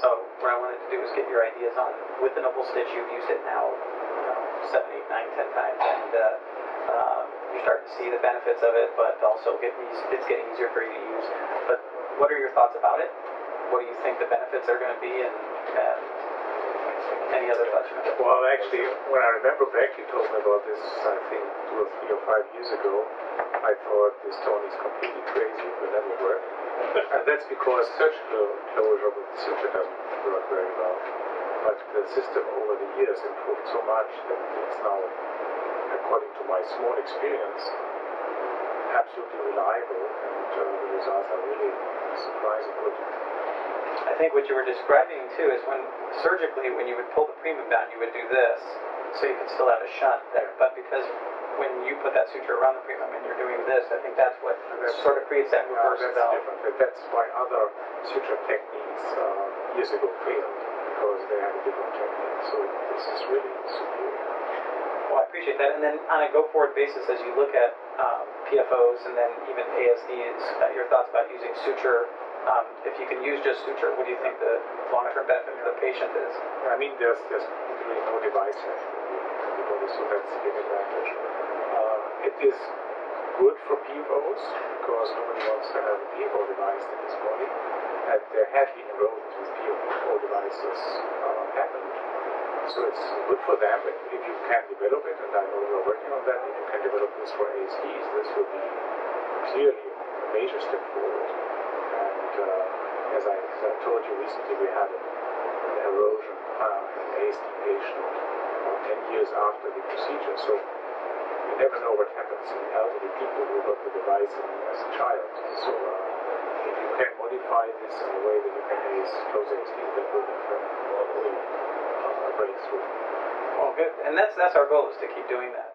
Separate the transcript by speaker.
Speaker 1: So what I wanted to do was get your ideas on, with the NobleStitch, you've used it now, know, seven, eight, nine, ten times, and uh, um, you're starting to see the benefits of it, but also get it's getting easier for you to use. But what are your thoughts about it? What do you think the benefits are going to be, and, and any other thoughts? you have?
Speaker 2: Well, actually, when I remember back, you told me about this, I think, two or three or five years ago. I thought this Tony is completely crazy, it will never work. and that's because surgical closure with the suture doesn't work very well. But the system over the years improved so much that it's now, according to my small experience, absolutely reliable, and uh, the results are really surprising good.
Speaker 1: I think what you were describing too is when surgically, when you would pull the primum down, you would do this, so you could still have a shunt there. But because when you put that suture around the primum and you're doing this, I think that's what sort of creates that
Speaker 2: Yeah, that's
Speaker 1: valve.
Speaker 2: different. That's why other suture techniques uh, years ago failed because they had a different technique. So this is really superior.
Speaker 1: Well, I appreciate that. And then on a go-forward basis, as you look at um, PFOs and then even ASDs, uh, your thoughts about using suture. Um, if you can use just suture, what do you think the long-term benefit for the patient is?
Speaker 2: I mean, there's really no device left in the body, so that's a big advantage. It is good for PFOs because nobody wants to have a PFO device in his body, and there have been erosions with PFO devices uh, happened. So it's good for them if if you can develop it, and I know you're working on that. If you can develop this for ASDs, this will be clearly a major step forward. Uh, as I told you recently, we had an erosion uh, an ASD patient about 10 years after the procedure. So you never know what happens in elderly people who got the device as a child. So uh, if you can modify this in a way that you can AS, close ASD, that will be uh, really uh, a breakthrough.
Speaker 1: Well, good. And that's that's our goal is to keep doing that.